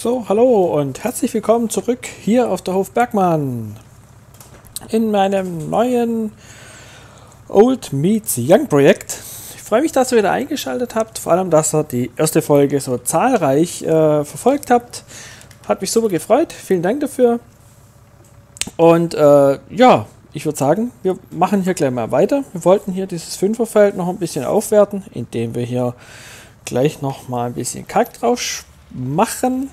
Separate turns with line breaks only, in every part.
So, hallo und herzlich willkommen zurück hier auf der Hof Bergmann in meinem neuen Old Meets Young Projekt. Ich freue mich, dass ihr wieder eingeschaltet habt, vor allem, dass ihr die erste Folge so zahlreich äh, verfolgt habt. Hat mich super gefreut, vielen Dank dafür. Und äh, ja, ich würde sagen, wir machen hier gleich mal weiter. Wir wollten hier dieses Fünferfeld noch ein bisschen aufwerten, indem wir hier gleich noch mal ein bisschen Kalk drauf machen.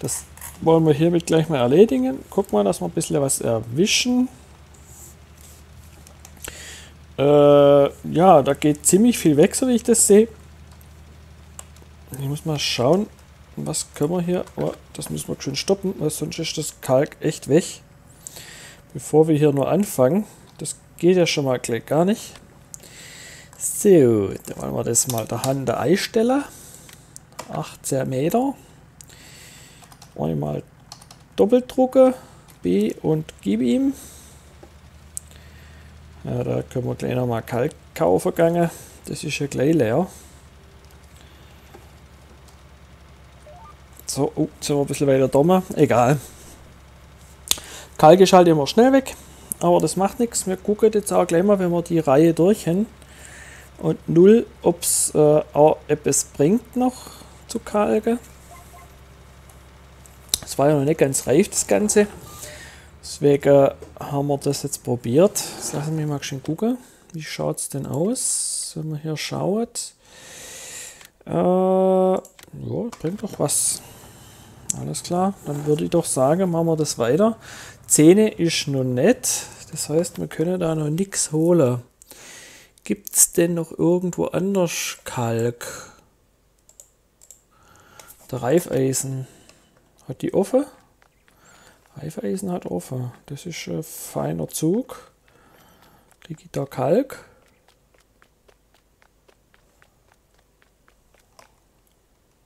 Das wollen wir hiermit gleich mal erledigen. Guck mal, dass wir ein bisschen was erwischen. Äh, ja, da geht ziemlich viel weg, so wie ich das sehe. Ich muss mal schauen, was können wir hier... Oh, das müssen wir schön stoppen, weil sonst ist das Kalk echt weg. Bevor wir hier nur anfangen. Das geht ja schon mal gleich gar nicht. So, dann wollen wir das mal der Hand der Eisteller. 18 Meter. Und mal doppelt drucke. B und gib ihm. Ja, da können wir gleich nochmal Kalk kaufen gegangen. Das ist ja gleich leer. So, oh, jetzt sind wir ein bisschen weiter dumm. Egal. Kalk ist halt immer schnell weg. Aber das macht nichts. Wir gucken jetzt auch gleich mal, wenn wir die Reihe durch haben. Und 0, ob es äh, auch etwas bringt noch zu kalken. Es war ja noch nicht ganz reif, das Ganze. Deswegen haben wir das jetzt probiert. Jetzt lassen wir mal schön gucken. Wie schaut es denn aus, wenn man hier schaut? Äh, ja, bringt doch was. Alles klar, dann würde ich doch sagen, machen wir das weiter. Zähne ist noch nett. Das heißt, wir können da noch nichts holen. Gibt es denn noch irgendwo anders Kalk? Der Reifeisen. Hat die offen? Reifeisen hat offen. Das ist ein feiner Zug. Digital Kalk.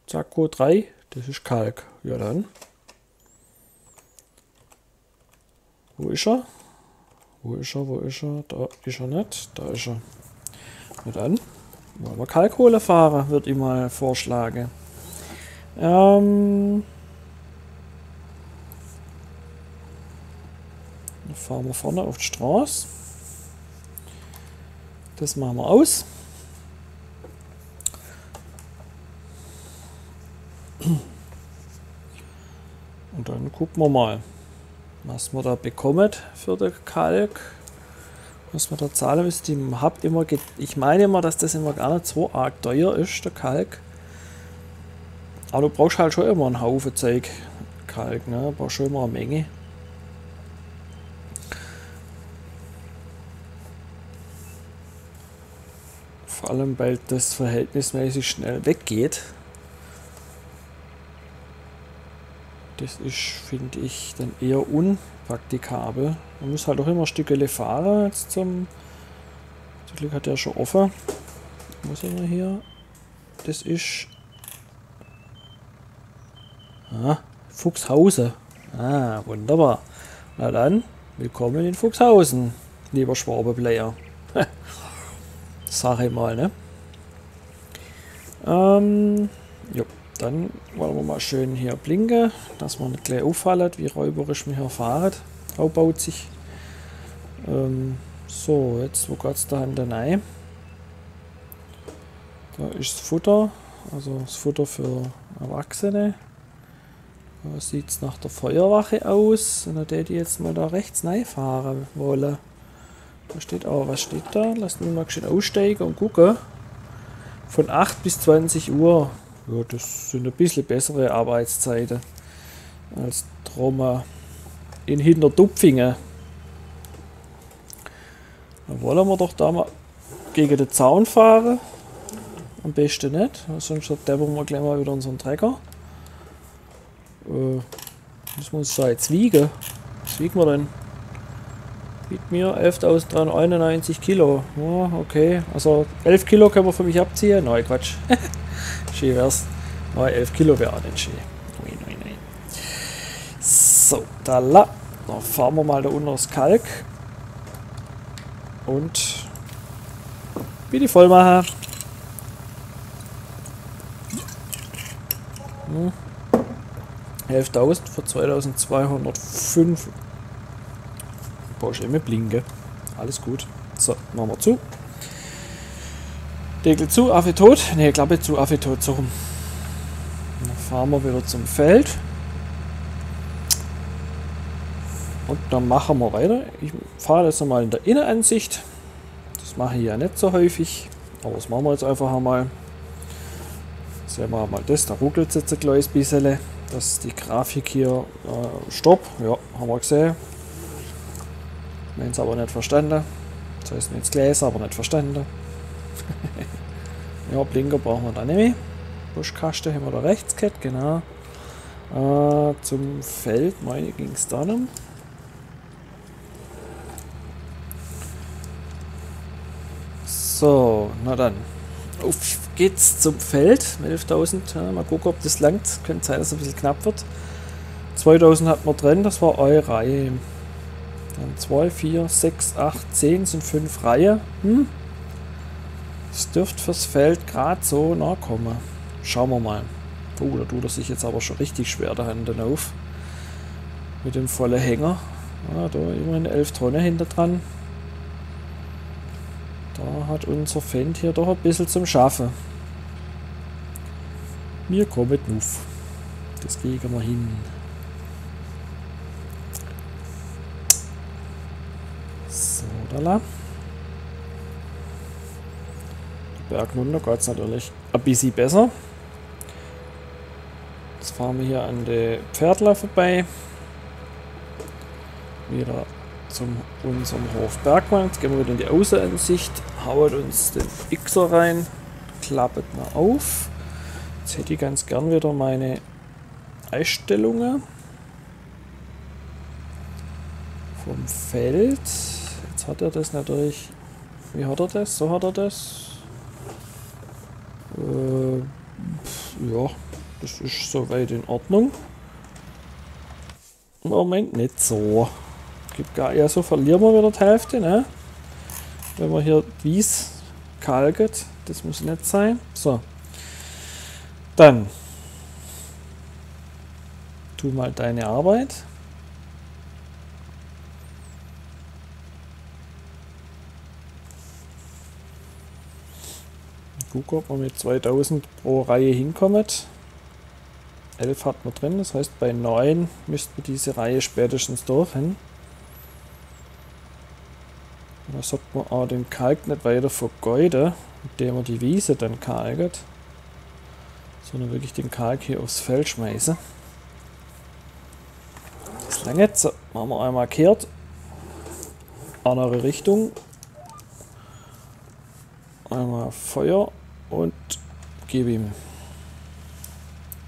Zakko 3, das ist Kalk. Ja dann. Wo ist er? Wo ist er? Wo ist er? Da ist er nicht. Da ist er. Na dann. Wollen wir Kalkkohle fahren, würde ich mal vorschlagen. Ähm. Dann fahren wir vorne auf die Straße. Das machen wir aus. Und dann gucken wir mal, was wir da bekommen für den Kalk. Was wir da zahlen müssen. Ich, immer ich meine immer, dass das immer gar nicht so arg teuer ist, der Kalk. Aber du brauchst halt schon immer einen Haufen Zeug. Kalk, ne? Du brauchst schon immer eine Menge. Vor allem, weil das verhältnismäßig schnell weggeht. Das ist, finde ich, dann eher unpraktikabel. Man muss halt auch immer Stückele fahren jetzt zum. Zum Glück hat er schon offen. Wo sind wir hier? Das ist. Ah, Fuchshausen. Ah, wunderbar. Na dann, willkommen in Fuchshausen, lieber Schwabe-Player. Sag ich mal, ne? Ähm, jo, dann wollen wir mal schön hier blinken, dass man nicht gleich auffallen, wie räuberisch wir hier fahren. Auch baut sich. Ähm, so, jetzt wo geht's da hinten rein? Da ist das Futter, also das Futter für Erwachsene. Da sieht es nach der Feuerwache aus. Und da hätte ich jetzt mal da rechts fahren wollen. Da steht auch, was steht da? Lass mich mal schön aussteigen und gucken. Von 8 bis 20 Uhr. Ja, das sind ein bisschen bessere Arbeitszeiten als Troma in Hinterdupfingen. Dann wollen wir doch da mal gegen den Zaun fahren. Am besten nicht, sonst dämmern wir gleich mal wieder unseren Trecker. Äh, müssen wir uns da jetzt wiegen? Was wiegen wir denn? Wiegt mir 11.391 Kilo. Ja, okay. Also 11 Kilo können wir für mich abziehen. Nein, Quatsch. schön wär's. Nein, 11 Kilo wäre auch nicht schön. Nein, nein, nein. So, da la. Dann fahren wir mal da unten aufs Kalk. Und bitte voll machen. Hm. 11.000 für 2205. Brauchst immer blinken. Alles gut. So, machen wir zu. Deckel zu, Affe tot. Ne, Klappe zu, Affe tot. So rum. Dann fahren wir wieder zum Feld. Und dann machen wir weiter. Ich fahre jetzt nochmal in der Innenansicht. Das mache ich ja nicht so häufig. Aber das machen wir jetzt einfach einmal. Sehen wir mal das. Da ruckelt es jetzt ein kleines bisschen. Dass die Grafik hier äh, Stopp. Ja, haben wir gesehen. Wir es aber nicht verstanden. Das heißt nicht das Gläser, aber nicht verstanden. ja, Blinker brauchen wir da nicht mehr. Buschkasten haben wir da rechts gehabt, genau. Äh, zum Feld, meine ging es dann um. So, na dann. Auf geht's zum Feld mit 11.000. Ja, mal gucken, ob das langt. Könnte sein, dass es ein bisschen knapp wird. 2000 hat man drin, das war eure Reihe. Dann 2, 4, 6, 8, 10 sind 5 Reihe. Hm? Das dürfte fürs Feld gerade so nachkommen. Schauen wir mal. Oh, da tut er sich jetzt aber schon richtig schwer der Hand auf. Mit dem vollen Hänger. Ja, da immerhin 11 Tonnen hinter dran. Da hat unser Fendt hier doch ein bisschen zum Schaffen. Wir kommen auf. Das kriegen wir hin. So, da la. Berg runter geht natürlich ein bisschen besser. Jetzt fahren wir hier an der Pferdler vorbei. Wieder zum unserem Hof Bergmann. Jetzt gehen wir wieder in die Außenansicht, hauen uns den Xer rein, klappet mal auf. Jetzt hätte ich ganz gern wieder meine Einstellungen vom Feld. Jetzt hat er das natürlich. Wie hat er das? So hat er das. Äh, ja, das ist soweit in Ordnung. Moment nicht so. Gibt gar, ja, so verlieren wir wieder die Hälfte, ne? Wenn man hier Wies kalket, das muss nicht sein. So. Dann tu mal deine Arbeit. Gucken, ob man mit 2000 pro Reihe hinkommt. 11 hat man drin, das heißt bei 9 müsste man diese Reihe spätestens durch hin. Da sollte man auch den Kalk nicht weiter vergeuden, indem man die Wiese dann kalket, sondern wirklich den Kalk hier aufs Feld schmeißen. Das lange jetzt machen wir einmal kehrt, andere Richtung, einmal Feuer und gebe ihm.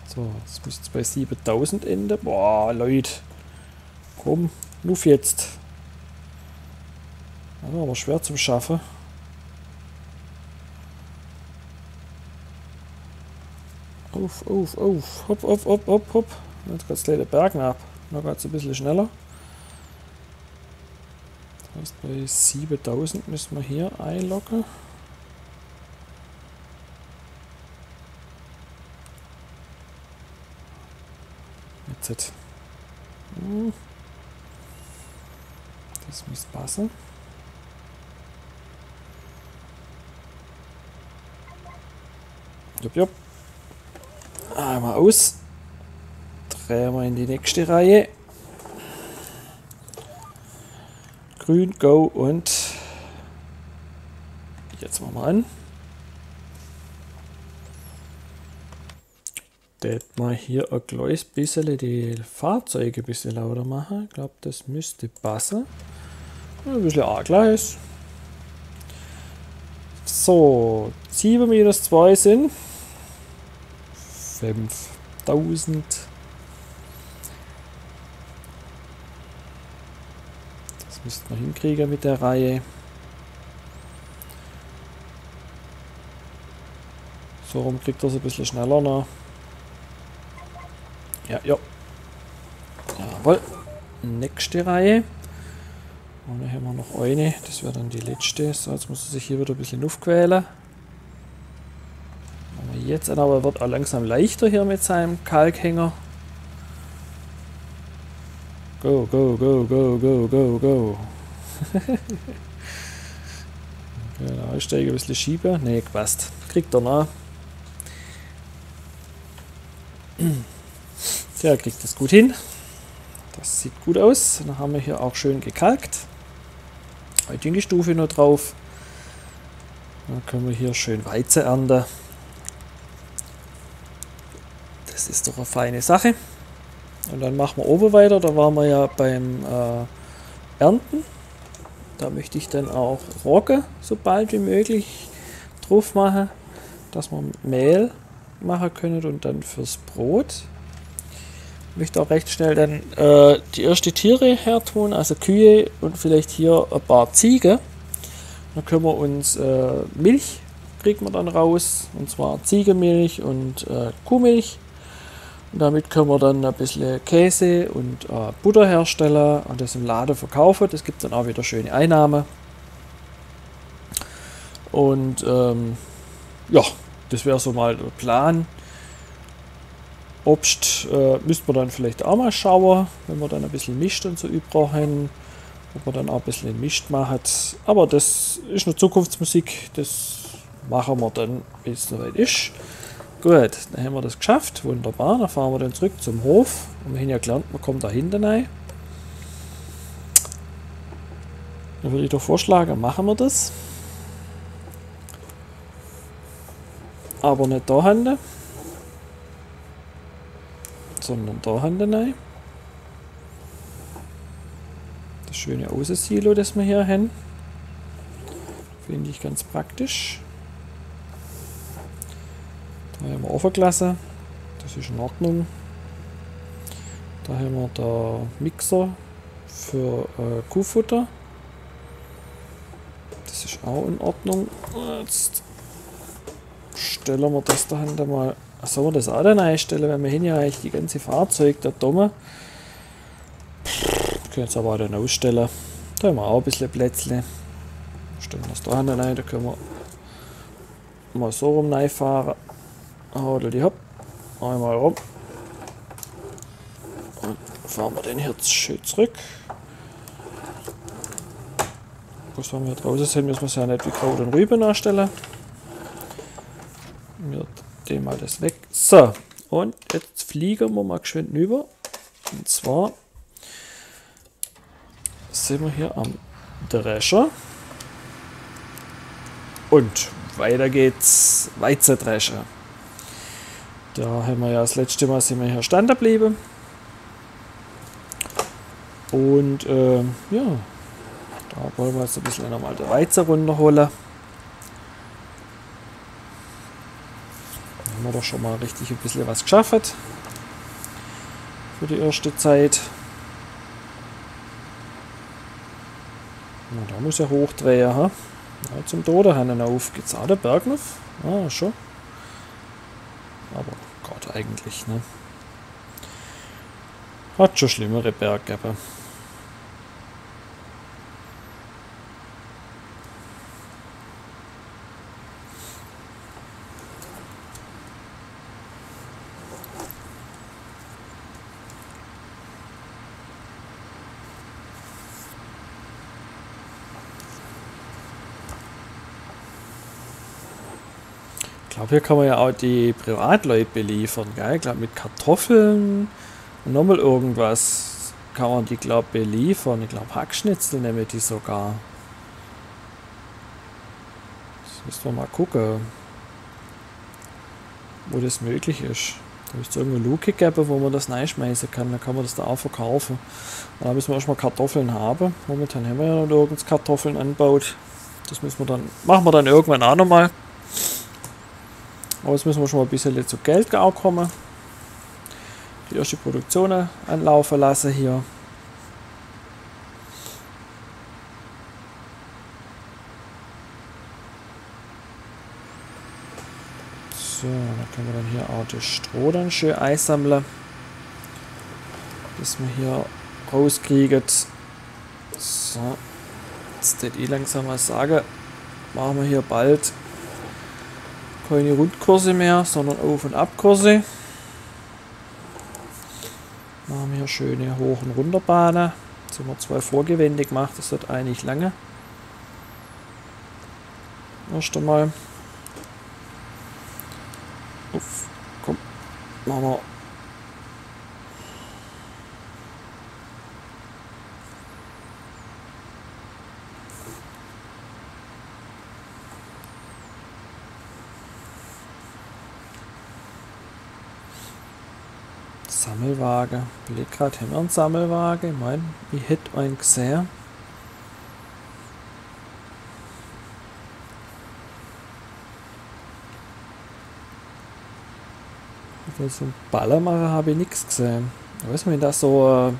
So, jetzt müsste es bei 7000 enden. Boah, Leute. Komm, nuff jetzt. Also aber schwer zum Schaffen. Auf, auf, auf. Hopp, hopp, hopp, hopp, hopp. Jetzt geht es gleich den Berg ab. Noch geht es ein bisschen schneller. Das heißt, bei 7000 müssen wir hier einloggen. Jetzt. Hm. Das muss passen. Jupp, jupp. Einmal aus. Drehen wir in die nächste Reihe. Grün, Go und jetzt machen wir an. Das mal hier ein kleines bisschen die Fahrzeuge ein bisschen lauter machen. Ich glaube, das müsste passen. Ein bisschen A-Gleis. So, 7 minus 2 sind 5000. Das müsste man hinkriegen mit der Reihe. So rum kriegt es ein bisschen schneller noch. Ja, ja. Jawohl. Nächste Reihe. Und dann haben wir noch eine. Das wäre dann die letzte. So, jetzt muss er sich hier wieder ein bisschen aufquälen jetzt aber wird er langsam leichter hier mit seinem Kalkhänger. Go, go, go, go, go, go, go. genau, ich ein bisschen schiebe. Ne, passt. Kriegt er nach. Der kriegt das gut hin. Das sieht gut aus. Dann haben wir hier auch schön gekalkt. Heutige Stufe nur drauf. Dann können wir hier schön Weizen ernten. Das ist doch eine feine Sache. Und dann machen wir oben weiter. Da waren wir ja beim äh, Ernten. Da möchte ich dann auch Rogge so bald wie möglich drauf machen, dass wir Mehl machen können und dann fürs Brot. Möchte auch recht schnell dann äh, die erste Tiere hertun, also Kühe und vielleicht hier ein paar Ziege. Dann können wir uns äh, Milch kriegen wir dann raus, und zwar Ziegenmilch und äh, Kuhmilch. Und damit können wir dann ein bisschen Käse und äh, Butter herstellen und das im Laden verkaufen. Das gibt dann auch wieder schöne Einnahme. Und ähm, ja, das wäre so mal der Plan. Obst äh, müsste man dann vielleicht auch mal schauen, wenn wir dann ein bisschen mischt und so übrig ob man dann auch ein bisschen mischt macht. Aber das ist eine Zukunftsmusik, das machen wir dann, bis es soweit ist. Gut, dann haben wir das geschafft, wunderbar. Dann fahren wir dann zurück zum Hof. Und wir haben ja gelernt, man kommt da hinten rein. Dann würde ich doch vorschlagen, machen wir das. Aber nicht da hinten, sondern da hinten rein. Das schöne Außensilo, das wir hier haben. Finde ich ganz praktisch. Da haben wir aufgelassen. Das ist in Ordnung. Da haben wir der Mixer für äh, Kuhfutter. Das ist auch in Ordnung. Jetzt stellen wir das da hinten mal. Sollen wir das auch dann einstellen, wenn wir hin ja eigentlich die ganze Fahrzeuge da dumme. Können jetzt aber auch dann ausstellen. Da haben wir auch ein bisschen Plätzchen. Stellen wir das da hinten rein, da können wir mal so rum fahren. Hodel die hopp. Einmal rum. Und fahren wir den hier schön zurück. Was haben wir draußen sehen, müssen wir es ja nicht wie Kraut und Rüben nachstellen. Wir den mal das weg. So, und jetzt fliegen wir mal geschwind rüber. Und zwar sind wir hier am Drescher. Und weiter geht's. Weizendrescher. Da haben wir ja das letzte Mal sind wir hier standen geblieben. Und äh, ja, da wollen wir jetzt ein bisschen nochmal der Weizen runterholen. Haben wir doch schon mal richtig ein bisschen was geschafft. Für die erste Zeit. Na, da muss er hochdrehen. Ha? Ja, zum Tode haben auf. Geht's auch der Berg noch? Ah, schon. Aber Gott eigentlich, ne? Hat schon schlimmere Berggäbe. Glaube, hier kann man ja auch die Privatleute beliefern, gell? Ich glaube, mit Kartoffeln und nochmal irgendwas kann man die, glaube beliefern. Ich glaube, Hackschnitzel nehmen die sogar. Das müssen wir mal gucken, wo das möglich ist. Da müsste es irgendwo Luke geben, wo man das reinschmeißen kann. Dann kann man das da auch verkaufen. Da müssen wir erstmal Kartoffeln haben. Momentan haben wir ja noch nirgends Kartoffeln anbaut. Das müssen wir dann, machen wir dann irgendwann auch nochmal. Aber jetzt müssen wir schon mal ein bisschen zu Geld kommen. Die erste Produktion anlaufen lassen hier. So, dann können wir dann hier auch das Stroh dann schön einsammeln. Bis wir hier rauskriegen. So, jetzt würde ich langsam mal sagen, machen wir hier bald keine Rundkurse mehr, sondern Auf- und Abkurse. Machen hier schöne Hoch- und Runterbahnen. Jetzt haben wir zwei Vorgewände gemacht, das wird eigentlich lange. Erst einmal. Uff, komm, machen wir Sammelwagen. Ich überlege gerade, haben wir einen Sammelwagen? Ich meine, ich hätte einen gesehen. Für so einen Ballermacher habe ich nichts gesehen. Ich weiß nicht, wenn das so, äh,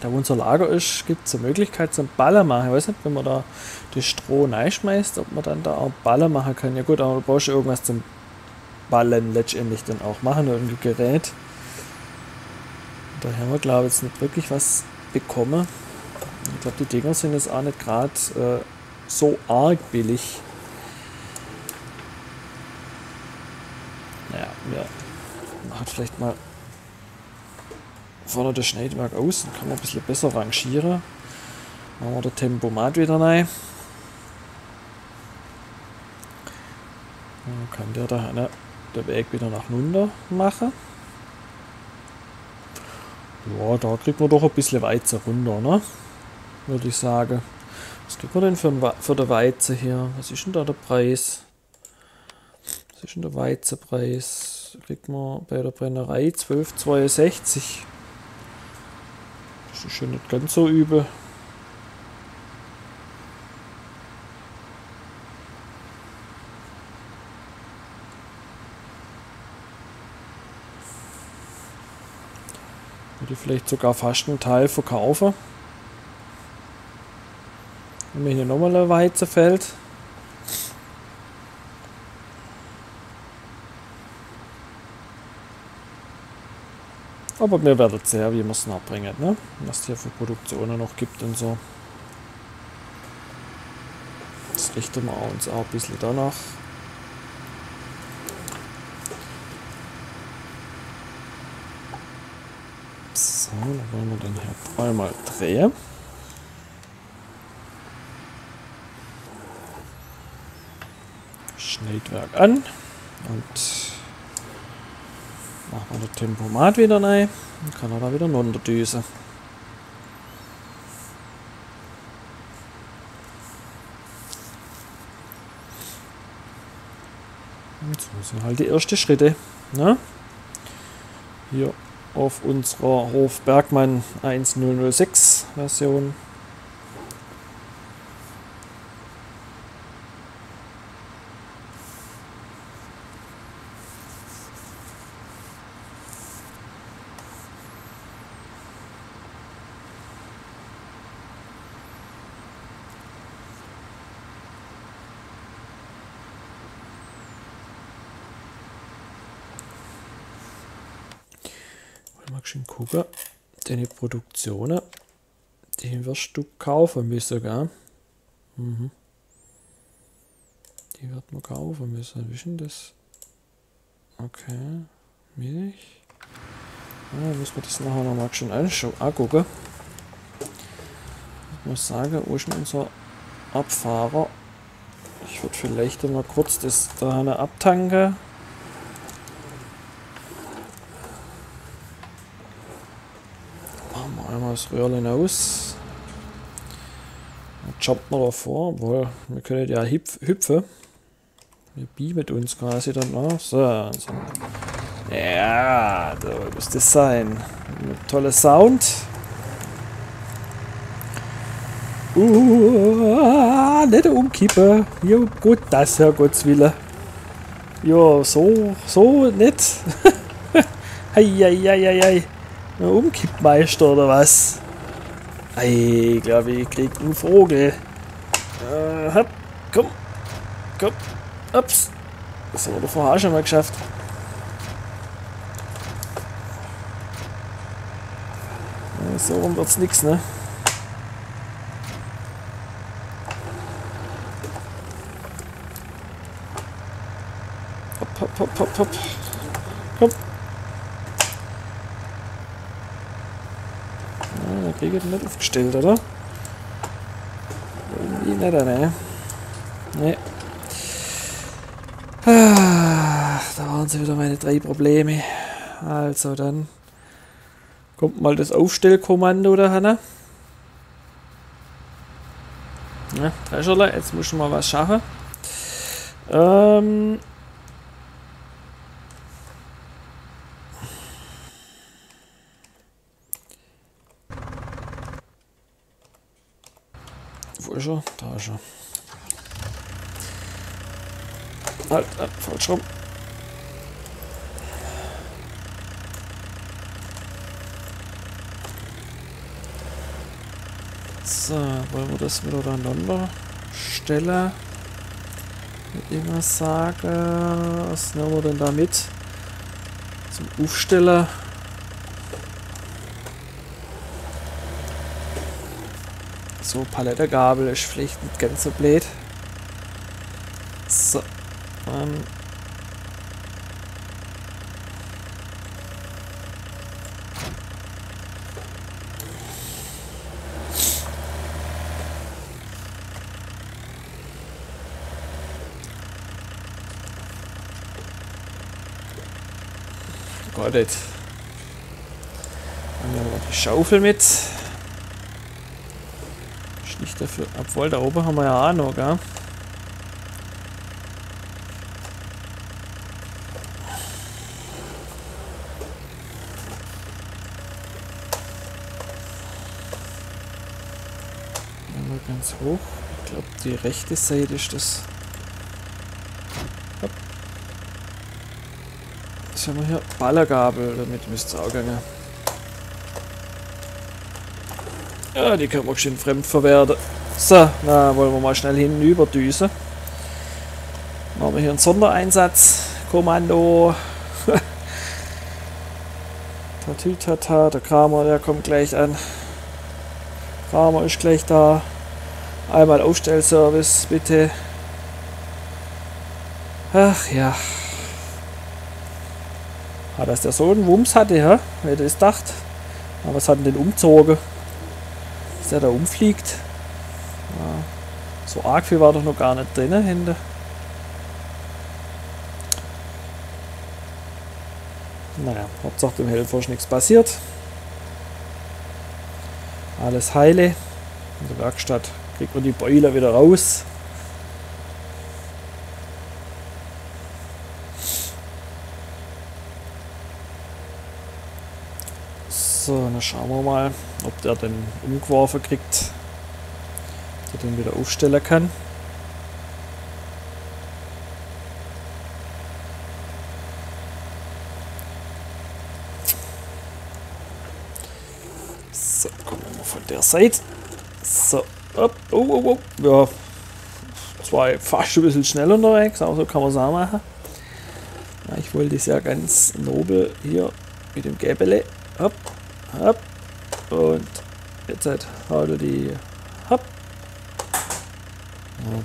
da wo unser Lager ist, gibt es eine Möglichkeit zum Baller machen. Ich weiß nicht, wenn man da das Stroh reinschmeißt, ob man dann da auch Baller machen kann. Ja gut, aber du brauchst irgendwas zum Ballen letztendlich dann auch machen, irgendein Gerät. Da haben wir, glaube ich, jetzt nicht wirklich was bekommen. Ich glaube, die Dinger sind jetzt auch nicht gerade äh, so arg billig. Naja, wir machen vielleicht mal vorne das Schneidwerk aus, dann kann man ein bisschen besser rangieren. Machen wir den Tempomat wieder rein. Dann kann der da den Weg wieder nach runter machen. Ja, da kriegt man doch ein bisschen Weizen runter, ne? Würde ich sagen. Was kriegt man denn für, für den Weizen hier? Was ist denn da der Preis? Was ist denn der Weizenpreis? Kriegt man bei der Brennerei 12,62. Das ist schon nicht ganz so übel. Würde ich vielleicht sogar fast einen Teil verkaufen. Wenn mir hier nochmal ein Weizen fällt. Aber wir werden sehen, wie wir es nachbringen, ne? was es hier für Produktionen noch gibt und so. Das richten wir uns auch ein bisschen danach. Dann wollen wir den hier dreimal drehen. Schneidwerk an und machen wir das Tempomat wieder rein. Dann kann er da wieder runterdüsen. Und so sind halt die ersten Schritte. Ne? Hier auf unserer Hof Bergmann 1006 Version. Schön gucken. Deine Produktionen, die wirst du kaufen müssen, gell? Mhm. Die wird man kaufen müssen. Wie ist denn das? Okay. Milch. Ja, müssen wir das nachher nochmal anschauen, angucken. Ich muss sagen, wo ist denn unser Abfahrer? Ich würde vielleicht mal kurz das da abtanken. Das Röhrchen aus. Dann jumpt man davor, obwohl wir können ja hüpfen. Wir beamen uns quasi dann noch. So, so. Ja, da muss das sein. Ein toller Sound. Uh, nicht umkippen. Ja, gut, das, Herr Gottswille. Ja, so, so nicht. Eieieiei. Ein Umkippmeister oder was? Ei, glaube, ich krieg einen Vogel. Äh, hopp, komm, komm, ups. Das haben wir vorher schon mal geschafft. Ja, so rum wird's nix, ne? Hopp, hopp, hopp, hopp, hopp. Komm. Kriege ich nicht aufgestellt, oder? Irgendwie nicht, ne? Ne. Ah, da waren sie wieder meine drei Probleme. Also dann kommt mal das Aufstellkommando da, Hanna. Ja, Drescherle, jetzt muss ich mal was schaffen. Ähm, Wo ist er? Da ist er. Halt, halt falsch rum. So, wollen wir das wieder aneinander stellen? Ich immer sagen, was nehmen wir denn da mit? Zum Aufstellen. So, Palettegabel ist vielleicht nicht ganz so blöd. So. Ähm. Got it. Dann nehmen wir die Schaufel mit. Obwohl, da oben haben wir ja auch noch, gell? Mal ganz hoch. Ich glaube, die rechte Seite ist das. Hopp. Das haben wir hier Ballergabel, damit müsste es auch gehen. Ja, die können wir schön fremd verwerten. So, na wollen wir mal schnell hinüber düsen. Machen wir hier einen Sondereinsatz. Kommando. Tatütata, der Kramer, der kommt gleich an. Kramer ist gleich da. Einmal Aufstellservice, bitte. Ach ja. Hat das der so einen Wumms hatte, ja? Wer das gedacht? Aber was hat denn den umzogen? dass der da umfliegt. Ja, so arg viel war doch noch gar nicht drin, Hände. Naja, Hauptsache dem Helfer ist nichts passiert. Alles heile. In der Werkstatt kriegt man die Boiler wieder raus. So, dann schauen wir mal, ob der den umgeworfen kriegt, er den wieder aufstellen kann. So, kommen wir mal von der Seite. So, up, oh, oh, oh. Ja, zwei fast ein bisschen schneller unterwegs, aber so kann man es auch machen. Ja, ich wollte es ja ganz nobel hier mit dem Gäbele. Hopp, hopp, und jetzt halt haut er die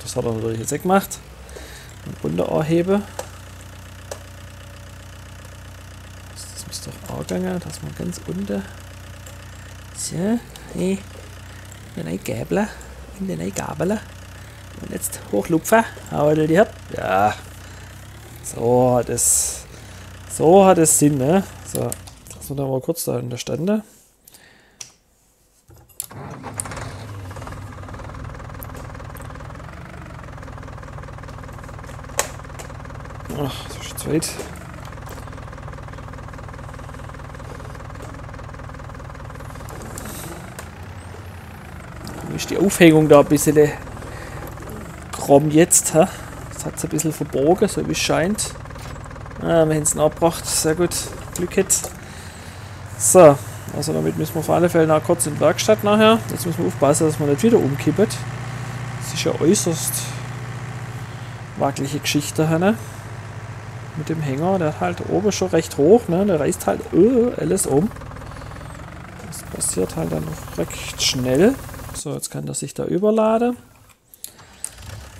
das hat er natürlich jetzt gemacht. Und runter anheben. Das müsste doch auch gehen, dass man ganz unten. So, hey, den Gabel, in den Gabel. Und jetzt hochlupfen, haut er die hopp. Ja, so hat es, so hat es Sinn, ne? So, lassen wir da mal kurz da in der Stande. Ach, so ist die Aufhängung da ein bisschen krumm jetzt. Ha? Das hat es ein bisschen verbogen, so wie es scheint. Ah, wir haben es abgebracht. Sehr gut. Glück jetzt. So, also damit müssen wir auf alle Fälle noch kurz in die Werkstatt nachher. Jetzt müssen wir aufpassen, dass wir nicht wieder umkippen. Das ist ja äußerst wackelige Geschichte. Ne? Mit dem Hänger. Der hat halt oben schon recht hoch, ne? Der reißt halt uh, alles um. Das passiert halt dann noch recht schnell. So, jetzt kann er sich da überladen.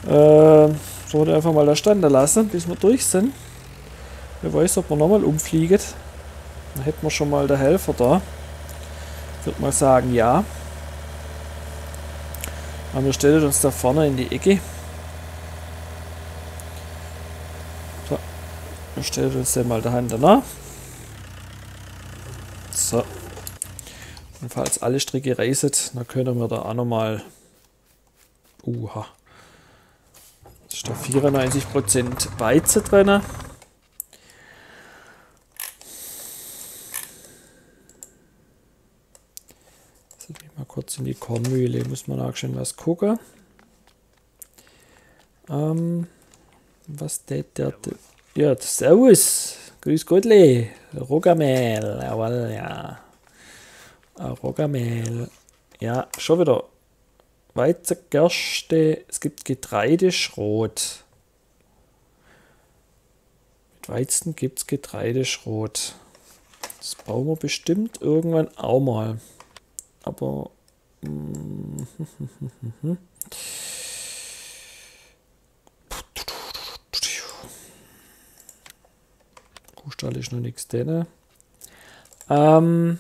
Äh, so, einfach mal da standen lassen, bis wir durch sind. Wer weiß, ob wir nochmal umfliegen. Dann hätten wir schon mal der Helfer da. Ich würde mal sagen, ja. Aber wir stellen uns da vorne in die Ecke. Stellen uns den mal dahinter nach. So. Und falls alle Stricke reißen, dann können wir da auch nochmal. Uha. Das ist da 94% Weizen drin. kurz in die Kornmühle, muss man auch schon was gucken. Ähm, was tät der? Ja, Servus, grüß Gottle, Roggermehl, jawohl, ja. Roggermehl, ja, schon wieder. Weizen, Gerste, es gibt Getreideschrot. Mit Weizen gibt es Getreideschrot. Das brauchen wir bestimmt irgendwann auch mal. Aber Kuhstall ist noch nichts drin. Ähm,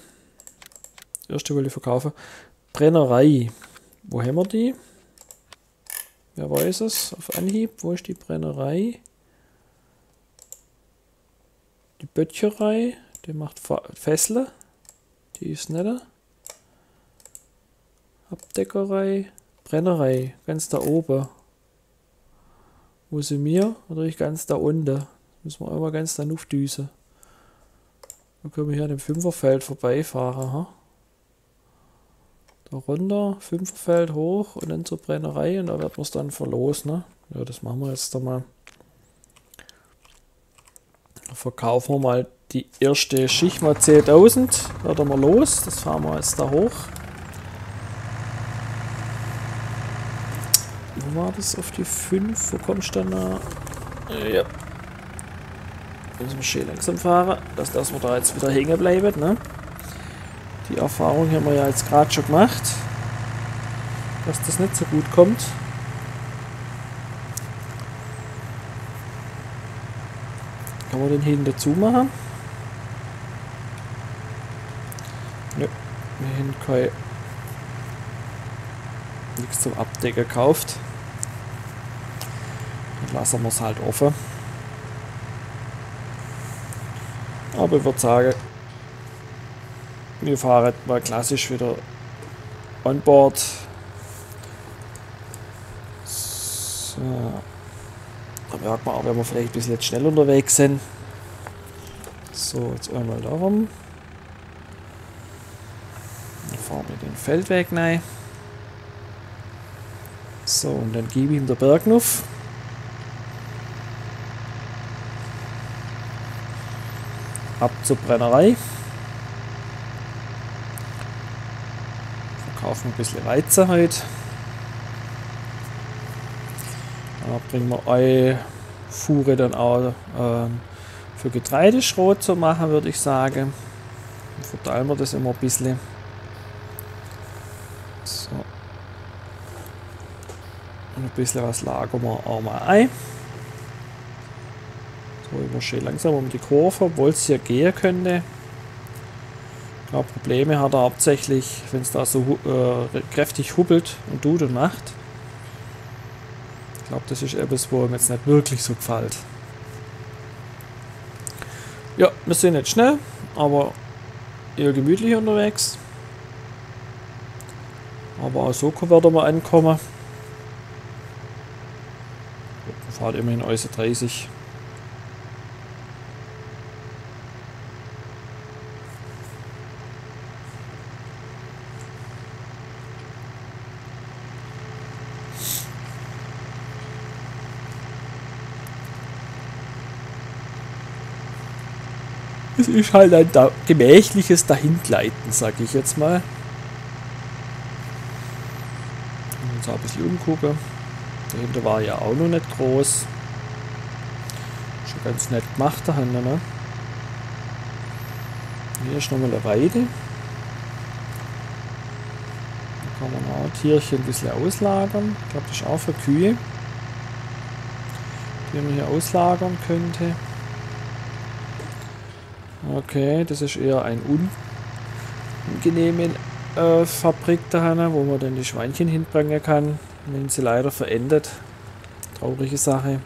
erste wollte ich verkaufen. Brennerei. Wo haben wir die? Wer weiß es? Auf Anhieb. Wo ist die Brennerei? Die Böttcherei. Die macht Fessle. Die ist nicht. Abdeckerei, Brennerei, ganz da oben. Wo sind wir? Oder ich ganz da unten? Müssen wir einmal ganz da aufdüsen. Dann können wir hier an dem Fünferfeld vorbeifahren. Ha? Da runter, Fünferfeld hoch und dann zur Brennerei und da werden wir es dann verlosen. Ne? Ja, das machen wir jetzt mal. Da verkaufen wir mal die erste Schicht mal 10.000. Werden wir los. Das fahren wir jetzt da hoch. war das auf die 5? Wo kommst du dann da? Ja. Müssen wir schön langsam fahren, dass das wir da jetzt wieder hängen bleiben. Ne? Die Erfahrung haben wir ja jetzt gerade schon gemacht, dass das nicht so gut kommt. Kann man den hinten dazu machen? Nö, wir haben kein nichts zum Abdecken gekauft lassen wir es halt offen. Aber ich würde sagen, wir fahren mal klassisch wieder on board. So. Da merkt man auch, wenn wir vielleicht ein bisschen schnell unterwegs sind. So, jetzt einmal darum. Dann fahren wir den Feldweg rein. So, und dann gebe ich ihm der Bergnuff. Ab zur Brennerei. Verkaufen ein bisschen Weizen heute. Da bringen wir eure Fuhre dann auch äh, für Getreideschrot zu machen, würde ich sagen. Dann verteilen wir das immer ein bisschen. So. Und ein bisschen was lagern wir auch mal ein. Immer schön langsam um die Kurve, obwohl es hier gehen könnte. Ja, Probleme hat er hauptsächlich, wenn es da so äh, kräftig hubbelt und tut und macht. Ich glaube, das ist etwas, wo ihm jetzt nicht wirklich so gefällt. Ja, wir sind nicht schnell, aber eher gemütlich unterwegs. Aber auch so werden wir ankommen. Wir fahren immerhin äußerst 30. ist halt ein da gemächliches Dahingleiten, sag ich jetzt mal. Und uns ein bisschen umgucken. Dahinter war ja auch noch nicht groß. Schon ganz nett gemacht dahinter, ne? Hier ist nochmal eine Weide. Da kann man auch Tierchen ein bisschen auslagern. Ich glaube, das ist auch für Kühe, die man hier auslagern könnte. Okay, das ist eher ein unangenehmer Schweinefabrik da, wo man dann die Schweinchen hinbringen kann, wenn sie leider verendet. Traurige Sache.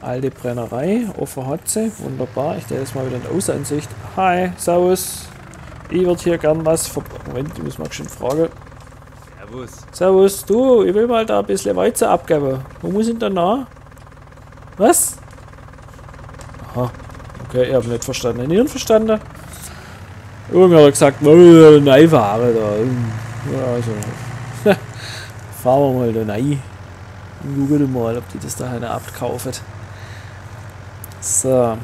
Alte Brennerei, offen hat sie, wunderbar. Ich stelle jetzt mal wieder in Außenansicht. Hi, Servus. Ich würde hier gern was ver Moment, ich muss mal schon fragen. Servus. Servus, du, ich will mal da ein bisschen Weizen abgeben. Wo muss ich denn da? Was? Okay, ich habe nicht verstanden. Nicht verstanden? Irgendwer hat gesagt, oh, Neuware da. Ja, also. Fahren wir mal da rein. Und gucken mal, ob die das da eine abkaufen. So. Dann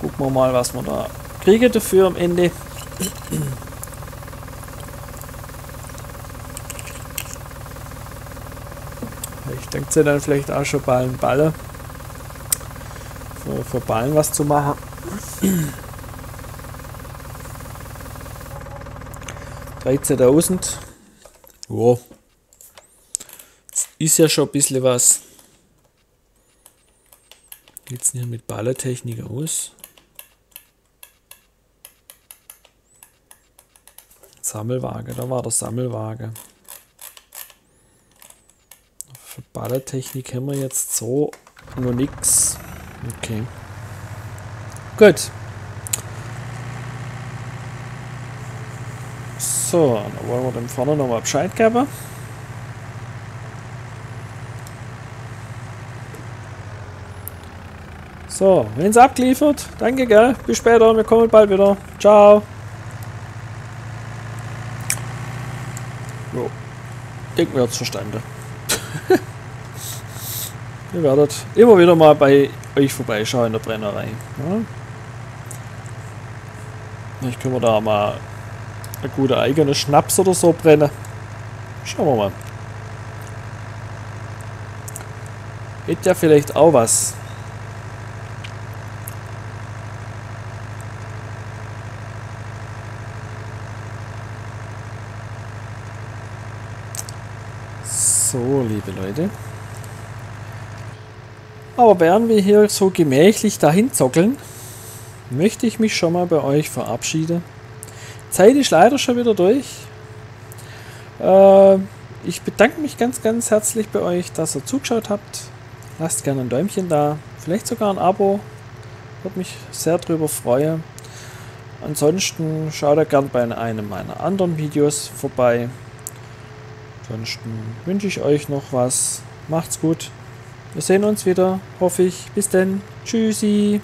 gucken wir mal, was wir da kriegen dafür am Ende. Ich denke sie dann vielleicht auch schon Ballen Balle. Für, für Ballen was zu machen. 13.000. Ja. Ist ja schon ein bisschen was. Geht es hier mit Ballertechnik aus? Sammelwaage, da war der Sammelwaage. Für Ballertechnik haben wir jetzt so nur nichts. Okay. Gut. So, dann wollen wir dem vorne nochmal Bescheid geben. So, wenn es abgeliefert, danke, gell? Bis später, wir kommen bald wieder. Ciao. Jo. Denken wir jetzt verstanden. Ihr werdet immer wieder mal bei euch vorbeischauen in der Brennerei. Ja? Vielleicht können wir da mal eine gute eigene Schnaps oder so brennen. Schauen wir mal. Hätte ja vielleicht auch was. So, liebe Leute. Aber während wir hier so gemächlich dahin zockeln, möchte ich mich schon mal bei euch verabschieden. Zeit ist leider schon wieder durch. Äh, ich bedanke mich ganz, ganz herzlich bei euch, dass ihr zugeschaut habt. Lasst gerne ein Däumchen da, vielleicht sogar ein Abo. Würde mich sehr darüber freuen. Ansonsten schaut ihr gerne bei einem meiner anderen Videos vorbei. Ansonsten wünsche ich euch noch was. Macht's gut. Wir sehen uns wieder, hoffe ich. Bis denn. Tschüssi.